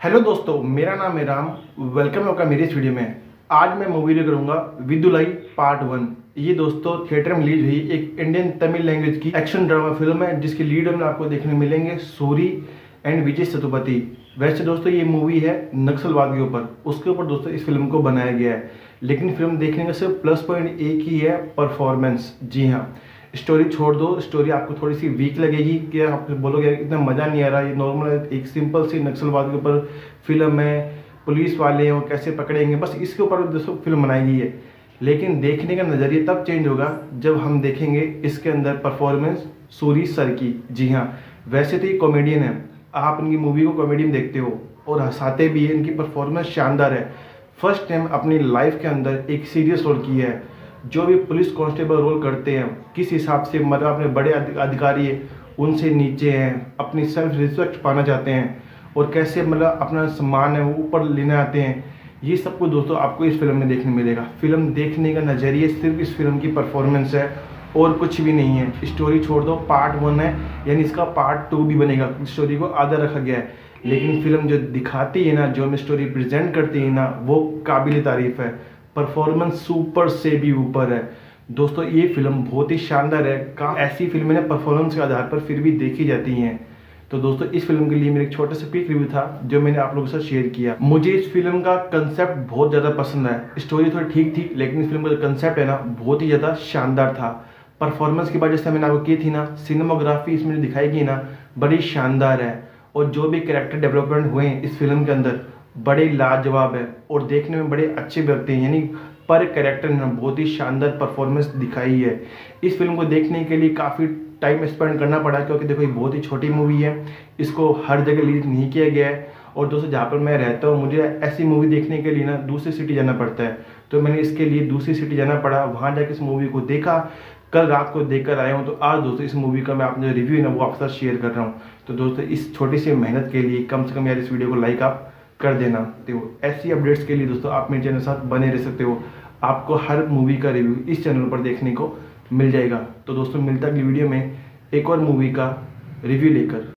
Hello दोस्तों, मेरा नाम है राम। वेलकम आपका मेरे इस वीडियो में। आज मैं मूवी रिव्यू करूँगा, विदुलाई पार्ट वन ये दोस्तों थिएटर में रिलीज़ हुई एक इंडियन तमिल लैंग्वेज की एक्शन ड्रामा फ़िल्म है, जिसकी लीड में आपको देखने मिलेंगे सूरी एंड विजय सतुपति वैसे दोस्तों, ये मूवी है नक्सलवाद के ऊपर। उसके ऊपर दोस्तों, इस फ़िल्म को बनाया गया है। लेकिन फ़िल्म देखने का सिर्फ़ प्लस पॉइंट एक ही है परफॉर्मेंस जी हाँ। स्टोरी छोड़ दो, स्टोरी आपको थोड़ी सी वीक लगेगी कि आप बोलोगे इतना मज़ा नहीं आ रहा, ये नॉर्मल एक सिंपल सी नक्सलवाद के ऊपर फ़िल्म है पुलिस वाले हैं, वो कैसे पकड़ेंगे? बस इसके ऊपर दोस्तों फ़िल्म बनाई गई है लेकिन देखने का नज़रिया तब चेंज होगा जब हम देखेंगे इसके अंदर परफॉर्मेंस सूरी सर की। जी हाँ वैसे तो ये कॉमेडियन है। आप इनकी मूवी को कॉमेडी में देखते हो और हंसाते भी है, इनकी परफॉर्मेंस शानदार है। फ़र्स्ट टाइम अपनी लाइफ के अंदर एक सीरियस रोल किया है। जो भी पुलिस कांस्टेबल रोल करते हैं, किस हिसाब से मतलब अपने बड़े अधिकारी है, उनसे नीचे हैं, अपनी सेल्फ रिस्पेक्ट पाना चाहते हैं, और कैसे मतलब अपना सम्मान है वो ऊपर लेने आते हैं, ये सब कुछ दोस्तों आपको इस फ़िल्म में देखने मिलेगा। फ़िल्म देखने का नज़रिए सिर्फ़ इस फ़िल्म की परफॉर्मेंस है, और कुछ भी नहीं है। स्टोरी छोड़ दो पार्ट वन है, यानी इसका पार्ट टू भी बनेगा। स्टोरी को आधा रखा गया है। लेकिन फ़िल्म जो दिखाती है ना, जो हमें स्टोरी प्रेजेंट करती है ना, वो काबिल तारीफ़ है। परफॉर्मेंस सुपर से भी ऊपर है। दोस्तों, ये फ़िल्म बहुत ही शानदार है। का ऐसी फ़िल्में ना परफॉर्मेंस के आधार पर फिर भी देखी जाती हैं। तो दोस्तों, इस फ़िल्म के लिए मेरा एक छोटा सा क्विक रिव्यू था, जो मैंने आप लोगों के साथ शेयर किया। मुझे इस फ़िल्म का कंसेप्ट बहुत ज़्यादा पसंद है। स्टोरी थोड़ी ठीक थी, लेकिन इस फ़िल्म का जो कंसेप्ट है ना, बहुत ही ज़्यादा शानदार था। परफॉर्मेंस की बात जैसे मैंने आपको की थी ना सिनेमाग्राफी इसमें जो दिखाई गई ना, बड़ी शानदार है। और जो भी कैरेक्टर डेवलपमेंट हुए हैं इस फ़िल्म के अंदर बड़े लाजवाब है और देखने में बड़े अच्छे लगते हैं। यानी पर कैरेक्टर ने बहुत ही शानदार परफॉर्मेंस दिखाई है। इस फ़िल्म को देखने के लिए काफ़ी टाइम स्पेंड करना पड़ा क्योंकि देखो ये बहुत ही छोटी मूवी है। इसको हर जगह रिलीज़ नहीं किया गया है। और दोस्तों, जहाँ पर मैं रहता हूँ, मुझे ऐसी मूवी देखने के लिए ना दूसरी सिटी जाना पड़ता है। तो मैंने इसके लिए दूसरी सिटी जाना पड़ा। वहाँ जाकर इस मूवी को देखा। कल रात को देख कर आया हूँ। तो आज दोस्तों, इस मूवी का मैं अपना जो रिव्यू है ना, वो आपके साथ शेयर कर रहा हूँ। तो दोस्तों, इस छोटी सी मेहनत के लिए कम से कम यार इस वीडियो को लाइक आप। कर देना, ते हो ऐसी अपडेट्स के लिए दोस्तों आप मेरे चैनल साथ बने रह सकते हो। आपको हर मूवी का रिव्यू इस चैनल पर देखने को मिल जाएगा। तो दोस्तों मिलता अगली वीडियो में एक और मूवी का रिव्यू लेकर।